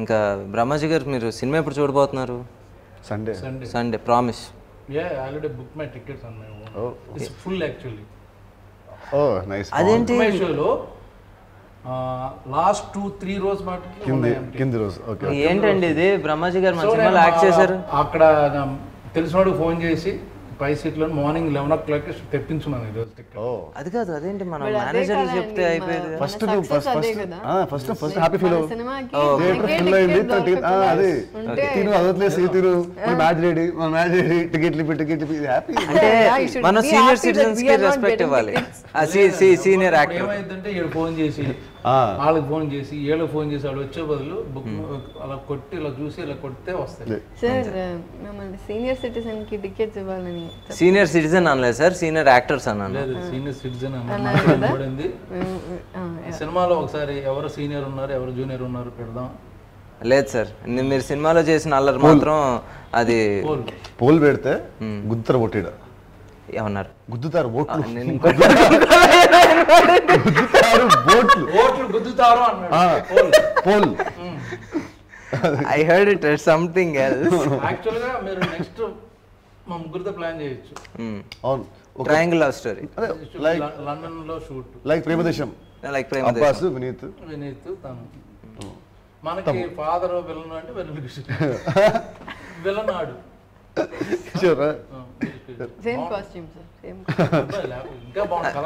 ఇంకా బ్రహ్మాజీ గారు మీరు సినిమా ఎప్పుడు చూడబోతున్నారు? Sunday Sunday Sunday promise book my tickets full actually అదేంటి? మై షోలో లాస్ట్ టూ త్రీ రోజు కింది ఉన్నాయి empty. కింది రోజు ఓకే ఏంటండి ఇది? బ్రహ్మాజీ గారు మన సినిమాలో యాక్ట్ చేశారు? అక్కడ నా తెలిసినోడికి ఫోన్ చేసి పై సీట్లో మార్నింగ్ లెవెన్ ఓ క్లాక్ తెప్పించున్నాను ఈరోజు టికెట్. ఓ. అది కాదు అదేంటి మనం కదండి, చెప్తే అయిపోయేది కదా. ఫస్ట్ ఫస్ట్ అదే first. First first happy feel full అయింది అది. తిను అదొట్లేదు తిను. మన మ్యాచ్ రెడీ మన మ్యాచ్ రెడీ టికెట్లు టికెట్లు హ్యాపీ అంటే మనం సీనియర్ సిటిజన్స్కి రెస్పెక్ట్ ఇవ్వాలి. సీనియర్ యాక్టర్ ఏమైందంటే ఫోన్ చేసి. వాళ్ళకి ఫోన్ చేసి వీళ్ళకి ఫోన్ చేసి వాడు వచ్చే బదులు బుక్ అలా కొట్టి ఇలా చూసి ఇలా కొడితే వస్తాయి. సార్ మమ్మల్ని సీనియర్ సిటిజన్కి టికెట్స్ ఇవ్వాలని సీనియర్ సిటిజన్ అనలేదు సార్ సీనియర్ యాక్టర్స్ అన్నాను లేదు సీనియర్ సిటిజన్ ఆ, సినిమాలో ఒకసారి ఎవరు సీనియర్ ఉన్నారు ఎవరు జూనియర్ ఉన్నారు పెడదాం. లేదు సార్ ని- మీరు సినిమాలో చేసిన అల్లరి మాత్రం అది పోల్. పోల్ పెడితే గుద్దుతారు కొట్టిడు? ఏమన్నారు? గుద్దుతారు ఇంకో- గుద్దుతారు బోట్లు ఓట్లు గుద్దుతారు. Poll. I heard it something else యాక్చువల్గా మీరు నెక్స్ట్ మా ముగ్గురితో ప్లాన్ చేయొచ్చు. అవును. ఒక ట్రయాంగిల్ లవ్ స్టోరీ లైక్ లండన్లో షూట్ లైక్ ప్రేమదేశం లైక్ ప్రేమ అబ్బాస్ వినీత్ వినీత్ తను. మనకి ఫాదర్ విలన్ అంటే వెల్లుల్లి విలన్ ఆడు సేమ్ కాస్ట్యూమ్ సార్ సేమ్ ఇంకా బాగుంది కలర్